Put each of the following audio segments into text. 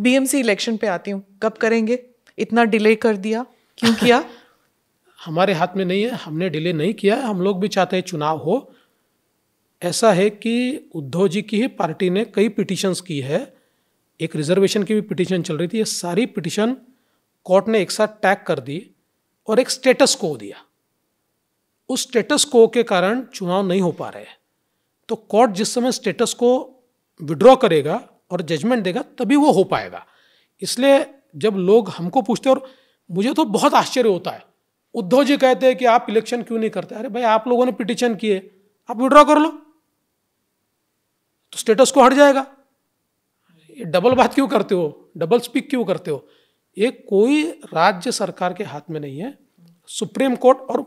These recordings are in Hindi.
बीएमसी इलेक्शन पे आती हूँ। कब करेंगे? इतना डिले कर दिया। क्यों किया? हमारे हाथ में नहीं है। हमने डिले नहीं किया है। हम लोग भी चाहते हैं चुनाव हो। ऐसा है कि उद्धव जी की ही पार्टी ने कई पिटिशंस की है। एक रिजर्वेशन की भी पिटिशन चल रही थी। ये सारी पिटिशन कोर्ट ने एक साथ टैग कर दी और एक स्टेटस को दिया। उस स्टेटस को के कारण चुनाव नहीं हो पा रहे तो कोर्ट जिस समय स्टेटस को विड्रॉ करेगा और जजमेंट देगा, तभी वो हो पाएगा। इसलिए जब लोग हमको पूछते और मुझे तो बहुत आश्चर्य होता है, उद्धव जी कहते हैं कि आप इलेक्शन क्यों नहीं करते? अरे भाई, आप लोगों ने पिटिशन किए, आप विड्रॉ कर लो तो स्टेटस को हट जाएगा। ये डबल बात क्यों करते हो? डबल स्पीक क्यों करते हो? ये कोई राज्य सरकार के हाथ में नहीं है। सुप्रीम कोर्ट और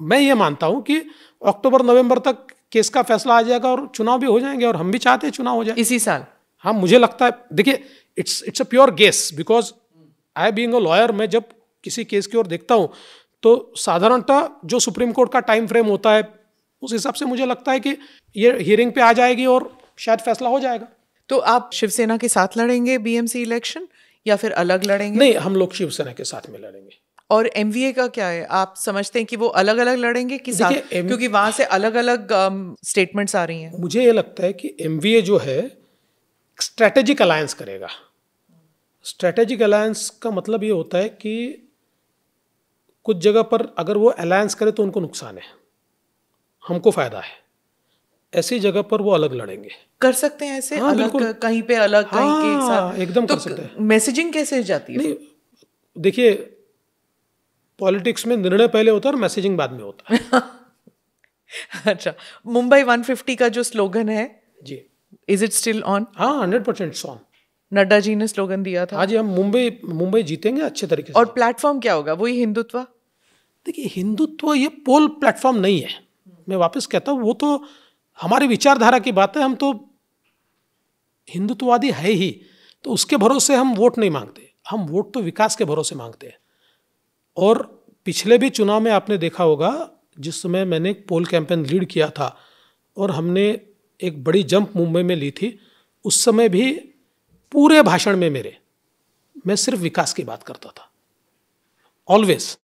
मैं ये मानता हूँ कि अक्टूबर नवंबर तक केस का फैसला आ जाएगा, और चुनाव भी हो जाएँगे, और हम भी चाहते हैं चुनाव हो जाए। इसी साल। हाँ मुझे लगता है देखिए it's it's a pure guess because I being a lawyer मैं जब किसी केस की ओर देखता हूँ तो साधारणतः जो सुप्रीम कोर्ट का टाइम फ्रेम होता है उस हिसाब से मुझे लगता है कि ये हियरिंग पे आ जाएगी और शायद फैसला हो जाएगा। तो आप शिवसेना के साथ लड़ेंगे बीएमसी इलेक्शन या फिर अलग लड़ेंगे? नहीं हम लोग शिवसेना के साथ में लड़ेंगे। और एमवीए का क्या है? आप समझते हैं कि वो अलग अलग लड़ेंगे कि साथ? M- क्योंकि वहाँ से अलग अलग स्टेटमेंट्स आ रही हैं। मुझे ये लगता है कि एमवीए जो है स्ट्रेटेजिक अलायंस करेगा। स्ट्रेटेजिक अलायंस का मतलब ये होता है कि कुछ जगह पर अगर वो अलायंस करे तो उनको नुकसान है हमको फ़ायदा है। ऐसी जगह पर वो अलग लड़ेंगे। कर सकते हैं ऐसे? हाँ, अलग कहीं पे अलग हाँ, कहीं के हाँ, साथ? एकदम तो कर सकते हैं। मैसेजिंग कैसे जाती है? देखिए पॉलिटिक्स में निर्णय पहले होता है और मैसेजिंग बाद में होता है। अच्छा मुंबई 150 का जो स्लोगन है जी। इज़ इट स्टिल ऑन हाँ हंड्रेड परसेंट सॉन नड्डा जी ने स्लोगन दिया था। हाँ जी हम मुंबई मुंबई जीतेंगे अच्छे तरीके से। और प्लेटफॉर्म क्या होगा? वही हिंदुत्व? देखिए हिंदुत्व ये पोल प्लेटफॉर्म नहीं है। मैं वापस कहता हूँ वो तो हमारी विचारधारा की बात है हम तो हिंदुत्ववादी है ही। तो उसके भरोसे हम वोट नहीं मांगते। हम वोट तो विकास के भरोसे मांगते हैं। और पिछले भी चुनाव में आपने देखा होगा जिस समय मैंने एक पोल कैंपेन लीड किया था और हमने एक बड़ी जंप मुंबई में ली थी, उस समय भी पूरे भाषण में मेरे। मैं सिर्फ़ विकास की बात करता था। ऑलवेज